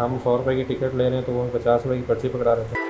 हम सौ रुपए की टिकट ले रहे हैं तो वो पचास रुपए की पर्ची पकड़ा रहे थे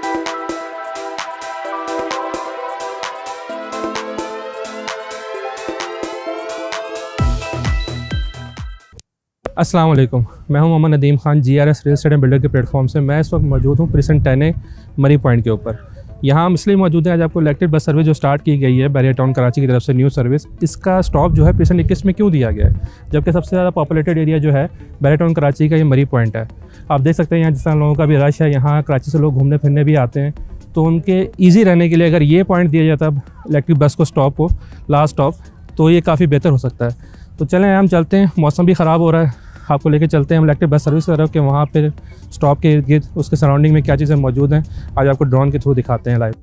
अस्सलाम वालेकुम मैं हूँ Mohammad Nadeem Khan G R S real estate builder के प्लेटफॉर्म से। मैं इस वक्त मौजूद हूँ प्रिसेंट टेन मरी पॉइंट के ऊपर। यहाँ हम इसलिए मौजूद हैं, आज आपको इलेक्ट्रिक बस सर्विस जो स्टार्ट की गई है बैरिया टाउन कराची की तरफ़ से न्यू सर्विस इसका स्टॉप जो है प्रिसन इक्कीस में क्यों दिया गया है? जबकि सबसे ज़्यादा पॉपुलेटेड एरिया जो है बैरिया टाउन कराची का ये मरी पॉइंट है। आप देख सकते हैं यहाँ जिस तरह लोगों का भी रश है, यहाँ कराची से लोग घूमने फिरने भी आते हैं। तो उनके ईजी रहने के लिए अगर ये पॉइंट दिया जाता इलेक्ट्रिक बस को स्टॉप को लास्ट स्टॉप तो ये काफ़ी बेहतर हो सकता है। तो चलें, हम चलते हैं, मौसम भी ख़राब हो रहा है। आपको लेके चलते हैं। हम इलेक्ट्रिक बस सर्विस तरफ़ के वहाँ पर स्टॉप के इर्द गिर्द उसके सराउंडिंग में क्या चीज़ें मौजूद हैं। आज आपको ड्रोन के थ्रू दिखाते हैं लाइव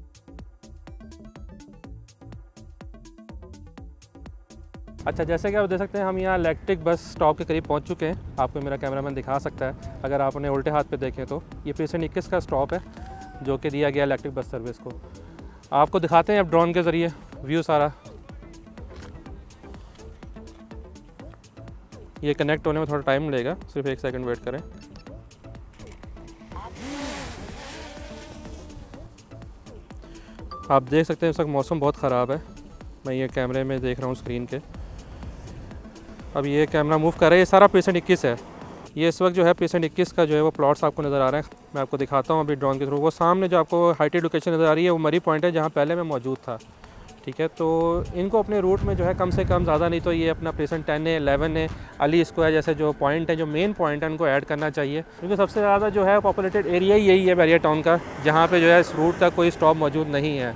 अच्छा जैसे कि आप देख सकते हैं, हम यहाँ इलेक्ट्रिक बस स्टॉप के करीब पहुँच चुके हैं। आपको मेरा कैमरामैन दिखा सकता है। अगर आप उन्हें उल्टे हाथ पे देखें तो ये पेशेंट इक्कीस का स्टॉप है, जो कि दिया गया इलेक्ट्रिक बस सर्विस को। आपको दिखाते हैं अब ड्रोन के ज़रिए व्यू सारा। ये कनेक्ट होने में थोड़ा टाइम लगेगा। सिर्फ़ एक सेकंड वेट करें। आप देख सकते हैं इस वक्त मौसम बहुत ख़राब है। मैं ये कैमरे में देख रहा हूँ स्क्रीन के। अब ये कैमरा मूव कर रहा है। ये सारा पेशेंट इक्कीस है। ये इस वक्त जो है पेशेंट इक्कीस का जो है वो प्लॉट्स आपको नज़र आ रहे हैं। मैं आपको दिखाता हूँ अभी ड्रोन के थ्रू वो सामने जो आपको हाइटेड लोकेशन नज़र आ रही है, वो मरी पॉइंट है जहाँ पहले मैं मौजूद था। ठीक है? तो इनको अपने रूट में जो है कम से कम ज़्यादा नहीं तो ये अपना पेशेंट टेन है एलेवन है, अली स्क्वायर जैसे जो पॉइंट है, जो मेन पॉइंट है, उनको ऐड करना चाहिए। क्योंकि सबसे ज़्यादा जो है पॉपुलेटेड एरिया ही यही है बैरिया टाउन का, जहाँ पे जो है इस रूट का कोई स्टॉप मौजूद नहीं है।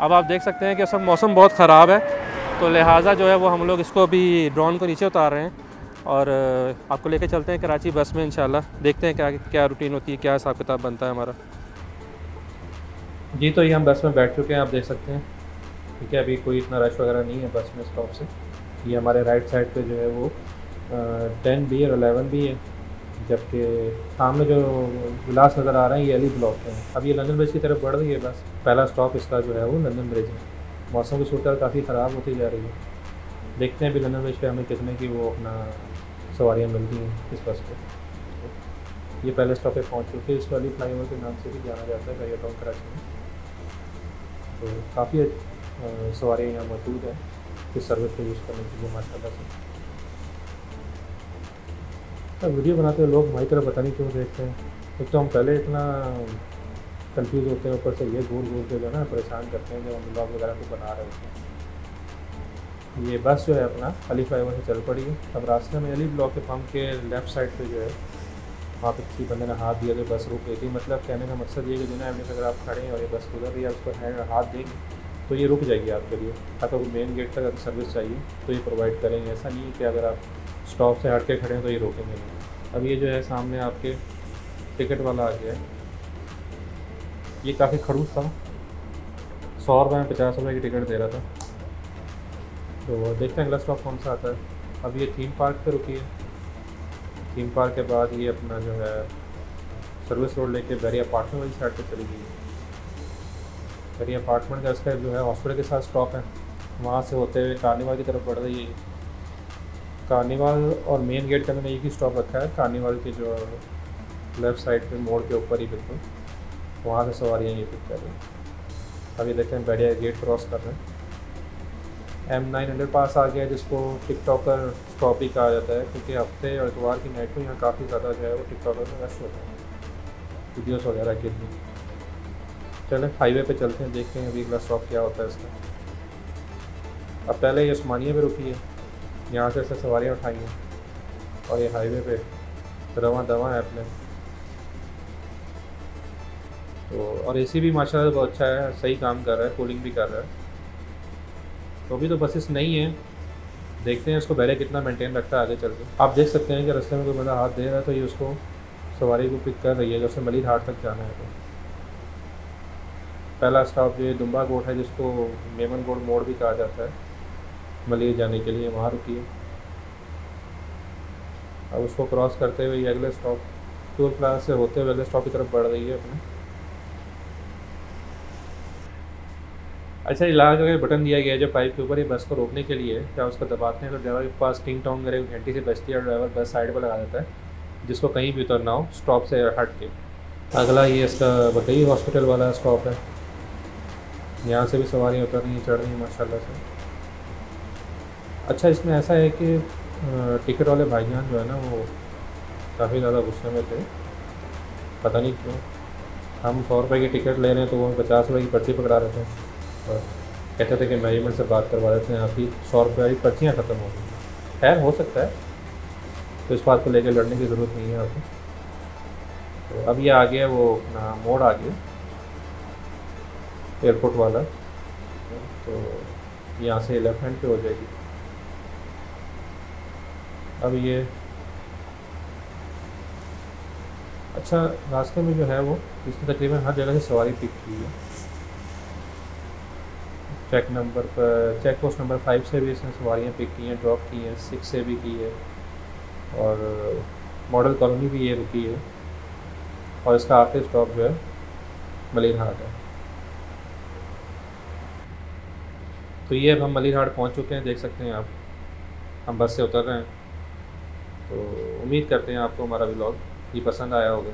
अब आप देख सकते हैं कि सब मौसम बहुत ख़राब है तो लिहाजा जो है वो हम लोग इसको अभी ड्रोन को नीचे उतार रहे हैं और आपको लेके चलते हैं कराची बस में इंशाल्लाह। देखते हैं क्या क्या रूटीन होती है, क्या हिसाब किताब बनता है हमारा। जी तो ये हम बस में बैठ चुके हैं, आप देख सकते हैं। ठीक है, अभी कोई इतना रश वगैरह नहीं है बस में स्टॉप से। ये हमारे राइट साइड पे जो है वो टेन भी और अलेवन भी है। जबकि सामने जो गिलास नज़र आ रहे हैं, ये अली ब्लॉक है। अब ये लंदन ब्रिज की तरफ़ बढ़ रही है बस। पहला स्टॉप इसका जो है वो लंदन ब्रिज है। मौसम की सूरत काफ़ी ख़राब होती जा रही है। देखते हैं अभी लंदन ब्रिज पे हमें कितने की वो अपना सवारियाँ मिलती हैं इस बस को ये पहले स्टॉप पे पहुँच चुके हैं। इसको अली फ्लाई के नाम से भी जाना जाता है कराची में। तो काफ़ी सवारियाँ यहाँ मौजूद हैं इस सर्विस को यूज़ करने के लिए माशा से वीडियो बनाते हुए लोग हमारी तरफ़ पता नहीं क्यों देखते हैं। एक तो हम पहले इतना कंफ्यूज होते हैं, ऊपर से ये घूर घूर के जो है ना परेशान करते हैं जब हम ब्लॉग वगैरह को बना रहे होते हैं। ये बस जो है अपना अली फ्लाई से चल पड़ी है। अब रास्ते में अली ब्लॉक के पंप के लेफ़्ट साइड पे जो है, वहाँ पे किसी बंदे ने हाथ दिया तो बस रुक गई थी। मतलब कहने का मकसद ये कि जो है अगर आप खड़े हैं और ये बस गुजर रही है उसको हैंड हाथ देंगे। तो ये रुक जाएगी आपके लिए। अगर मेन गेट तक अगर सर्विस चाहिए तो ये प्रोवाइड करेंगे। ऐसा नहीं है कि अगर आप स्टॉप से हट के खड़े हैं तो ये रोकेंगे नहीं। अब ये जो है, सामने आपके टिकट वाला आ गया है। ये काफ़ी खड़ूस था। सौ रुपये में पचास रुपये की टिकट दे रहा था। तो देखते हैं अगला स्टॉप कौन सा आता है। अब ये थीम पार्क पे रुकी है। थीम पार्क के बाद ये अपना जो है सर्विस रोड लेके बैरिया अपार्टमेंट वाली साइड पर चली गई बैरिया अपार्टमेंट का इसका जो है हॉस्पिटल के साथ स्टॉप है। वहाँ से होते हुए कार्निवाल की तरफ़ बढ़ रही है। कार्निवाल और मेन गेट के मैंने एक ही स्टॉप रखा है कार्निवाल के जो लेफ़्ट साइड पे मोड़ के ऊपर ही बिल्कुल। वहाँ से सवारियाँ ये पिक कर रही हैं। अभी देखते हैं गेट क्रॉस कर रहे हैं। एम नाइन हंड्रेड पास आ गया जिसको टिकटॉकर स्टॉप ही कहा जाता है, क्योंकि हफ़्ते और इतवार की नाइट को यहाँ काफ़ी ज़्यादा जो है वो टिकटॉकर में रश होता है। वीडियोस वगैरह के लिए। चलें हाईवे पे चलते हैं, देखते हैं अभी अगला स्टॉप क्या होता है इसका। अब पहले ये उस्मानिया पे रुकी है, यहाँ से ऐसे सवारियाँ उठाई हैं, और ये हाईवे पे रवा दवा है अपने। तो और एसी भी माशाल्लाह बहुत अच्छा है, सही काम कर रहा है कूलिंग भी कर रहा है। तो अभी तो बसेस नहीं है, देखते हैं इसको पहले कितना मेंटेन रखता है आगे चल के। आप देख सकते हैं कि रास्ते में कोई बंदा हाथ दे रहा है तो ये उसको सवारी को पिक कर रही है जैसे मलिक हाट तक जाना है। तो पहला स्टॉप जो है दुम्बा कोट है, जिसको मेमन कोट मोड़ भी कहा जाता है मलिक जाने के लिए वहाँ रुकी अब उसको क्रॉस करते हुए ये अगले स्टॉप टूर प्लाजा से होते हुए अगले स्टॉप की तरफ़ बढ़ रही है अपने। अच्छा ये लाल कलर बटन दिया गया है, जो पाइप के ऊपर ये बस को रोकने के लिए क्या उसको दबाते हैं तो ड्राइवर के पास टिंग टोंग करे घंटी से बचती है और ड्राइवर बस साइड पर लगा देता है, जिसको कहीं भी उतरना हो स्टॉप से हट के अगला ये इसका बकई हॉस्पिटल वाला स्टॉप है। यहाँ से भी सवारी उतर रही हैं चढ़ रही हैं माशाल्लाह से। अच्छा इसमें ऐसा है कि टिकट वाले भाईजान जो है ना, वो काफ़ी ज़्यादा गुस्से में थे। पता नहीं क्यों। हम सौ रुपये की टिकट ले रहे हैं तो वो पचास रुपये की पर्ची पकड़ा रहे थे। और कहते थे कि मैनेजमेंट से बात करवा देते हैं, आपकी सौ रुपये वाली पर्चियाँ ख़त्म हो गई। खैर, हो सकता है। तो इस बात को लेकर लड़ने की ज़रूरत नहीं है आपको। तो अब ये आ गया वो, अपना मोड़ आ गया एयरपोर्ट वाला तो यहाँ से लेफ़्ट हैंड पे हो जाएगी। अब ये अच्छा रास्ते में जो है वो, इसने तकरीबन हर जगह से सवारी पिक की है। चेक नंबर पर चेक पोस्ट नंबर फाइव से भी इसने सवारियाँ पिक की हैं ड्रॉप की हैं सिक्स से भी की है। और मॉडल कॉलोनी भी ये रुकी है। और इसका आखिरी स्टॉप जो है मलिर हाट है। तो ये अब हम मलिर पहुँच पहुँच चुके हैं, देख सकते हैं आप। हम बस से उतर रहे हैं। तो उम्मीद करते हैं आपको हमारा ब्लॉग ये पसंद आया होगा।